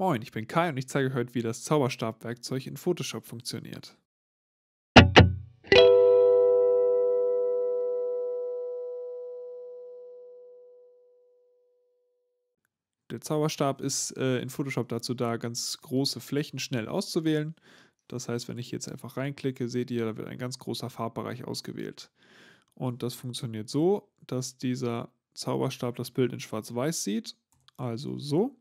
Moin, ich bin Kai und ich zeige euch heute, wie das Zauberstabwerkzeug in Photoshop funktioniert. Der Zauberstab ist äh, in Photoshop dazu da, ganz große Flächen schnell auszuwählen. Das heißt, wenn ich jetzt einfach reinklicke, seht ihr, da wird ein ganz großer Farbbereich ausgewählt. Und das funktioniert so, dass dieser Zauberstab das Bild in schwarz-weiß sieht, also so.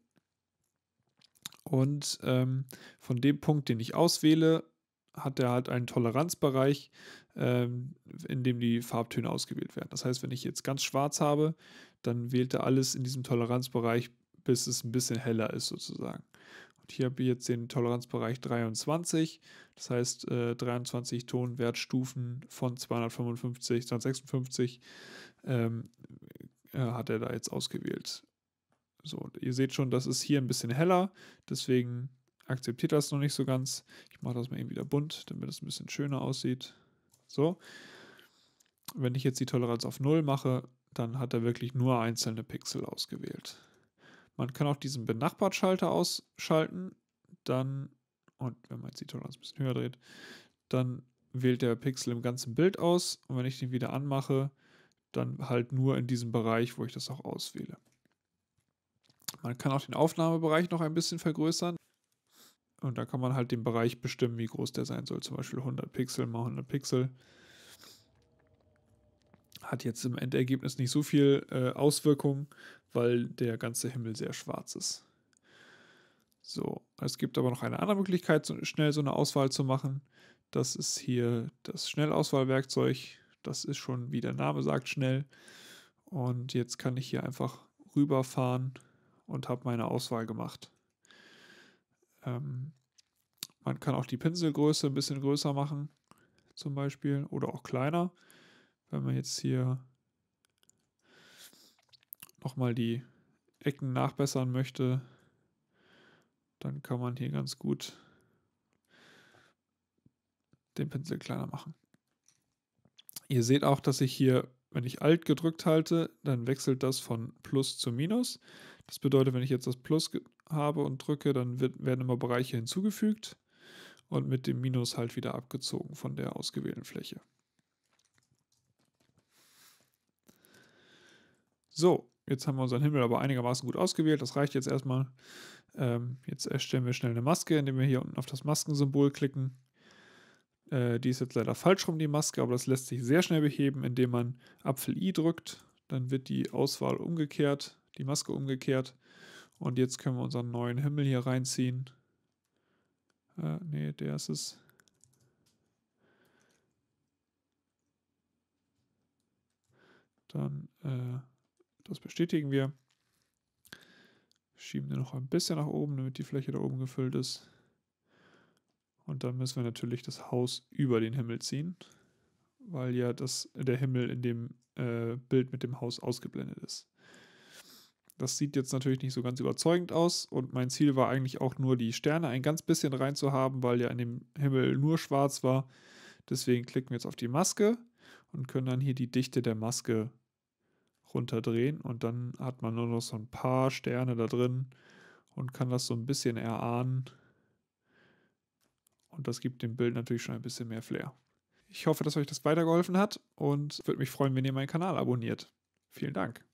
Und ähm, von dem Punkt, den ich auswähle, hat er halt einen Toleranzbereich, ähm, in dem die Farbtöne ausgewählt werden. Das heißt, wenn ich jetzt ganz schwarz habe, dann wählt er alles in diesem Toleranzbereich, bis es ein bisschen heller ist sozusagen. Und hier habe ich jetzt den Toleranzbereich 23, das heißt äh, 23 Tonwertstufen von 255, 256 ähm, äh, hat er da jetzt ausgewählt. So, ihr seht schon, das ist hier ein bisschen heller, deswegen akzeptiert das noch nicht so ganz. Ich mache das mal eben wieder bunt, damit es ein bisschen schöner aussieht. So. Wenn ich jetzt die Toleranz auf 0 mache, dann hat er wirklich nur einzelne Pixel ausgewählt. Man kann auch diesen Benachbart-Schalter ausschalten, dann, und wenn man jetzt die Toleranz ein bisschen höher dreht, dann wählt der Pixel im ganzen Bild aus und wenn ich den wieder anmache, dann halt nur in diesem Bereich, wo ich das auch auswähle. Man kann auch den Aufnahmebereich noch ein bisschen vergrößern. Und da kann man halt den Bereich bestimmen, wie groß der sein soll. Zum Beispiel 100 Pixel mal 100 Pixel. Hat jetzt im Endergebnis nicht so viel äh, Auswirkung, weil der ganze Himmel sehr schwarz ist. So, es gibt aber noch eine andere Möglichkeit, so schnell so eine Auswahl zu machen. Das ist hier das Schnellauswahlwerkzeug. Das ist schon, wie der Name sagt, schnell. Und jetzt kann ich hier einfach rüberfahren und habe meine Auswahl gemacht. Ähm, man kann auch die Pinselgröße ein bisschen größer machen, zum Beispiel, oder auch kleiner. Wenn man jetzt hier nochmal die Ecken nachbessern möchte, dann kann man hier ganz gut den Pinsel kleiner machen. Ihr seht auch, dass ich hier, wenn ich Alt gedrückt halte, dann wechselt das von Plus zu Minus. Das bedeutet, wenn ich jetzt das Plus habe und drücke, dann wird, werden immer Bereiche hinzugefügt und mit dem Minus halt wieder abgezogen von der ausgewählten Fläche. So, jetzt haben wir unseren Himmel aber einigermaßen gut ausgewählt. Das reicht jetzt erstmal. Ähm, jetzt erstellen wir schnell eine Maske, indem wir hier unten auf das Maskensymbol klicken. Äh, die ist jetzt leider falsch rum, die Maske, aber das lässt sich sehr schnell beheben, indem man Apfel I drückt. Dann wird die Auswahl umgekehrt die Maske umgekehrt. Und jetzt können wir unseren neuen Himmel hier reinziehen. Äh, nee, der ist es. Dann, äh, das bestätigen wir. Schieben den noch ein bisschen nach oben, damit die Fläche da oben gefüllt ist. Und dann müssen wir natürlich das Haus über den Himmel ziehen, weil ja das, der Himmel in dem äh, Bild mit dem Haus ausgeblendet ist. Das sieht jetzt natürlich nicht so ganz überzeugend aus und mein Ziel war eigentlich auch nur die Sterne ein ganz bisschen reinzuhaben, weil ja in dem Himmel nur schwarz war. Deswegen klicken wir jetzt auf die Maske und können dann hier die Dichte der Maske runterdrehen und dann hat man nur noch so ein paar Sterne da drin und kann das so ein bisschen erahnen. Und das gibt dem Bild natürlich schon ein bisschen mehr Flair. Ich hoffe, dass euch das weitergeholfen hat und würde mich freuen, wenn ihr meinen Kanal abonniert. Vielen Dank.